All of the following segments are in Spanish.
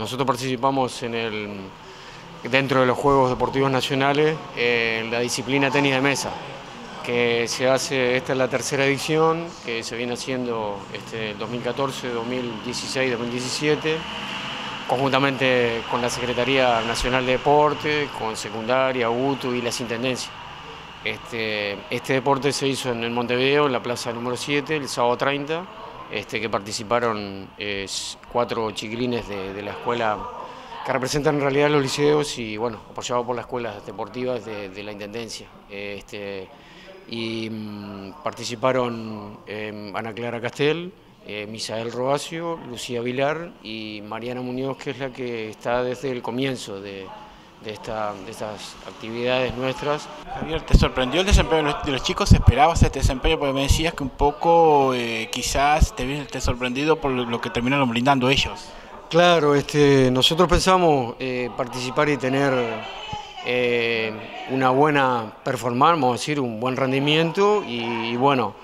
nosotros participamos en el, dentro de los Juegos Deportivos Nacionales en la disciplina tenis de mesa, que se hace, esta es la tercera edición, que se viene haciendo este, 2014, 2016, 2017, conjuntamente con la Secretaría Nacional de Deporte, con Secundaria, UTU y las Intendencias. Este, este deporte se hizo en Montevideo, en la plaza número 7, el sábado 30, este, que participaron cuatro chiquilines de, la escuela que representan en realidad los liceos y bueno, apoyados por las escuelas deportivas de, la Intendencia. Este, y mm, participaron em, Ana Clara Castel, eh, Misael Robacio, Lucía Vilar y Mariana Muñoz, que es la que está desde el comienzo de, de, esta, de estas actividades nuestras. Javier, ¿te sorprendió el desempeño de los chicos? ¿Esperabas este desempeño? Porque me decías que un poco eh, quizás te viste sorprendido por lo que terminaron brindando ellos. Claro, este, nosotros pensamos eh, participar y tener eh, una buena performance, vamos a decir, un buen rendimiento y bueno,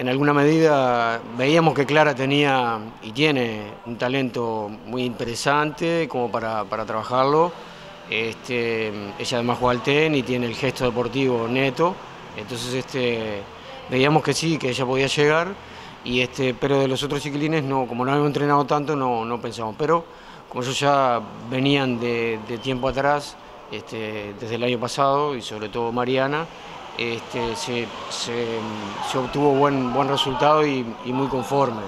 en alguna medida veíamos que Clara tenía y tiene un talento muy interesante como para, trabajarlo. Este, ella además juega al tenis y tiene el gesto deportivo neto, entonces este, veíamos que sí, que ella podía llegar, y este, pero de los otros chiquilines, no, como no habíamos entrenado tanto, no, no pensamos. Pero como ellos ya venían de, tiempo atrás, este, desde el año pasado, y sobre todo Mariana, este, se, obtuvo buen, buen resultado y muy conforme.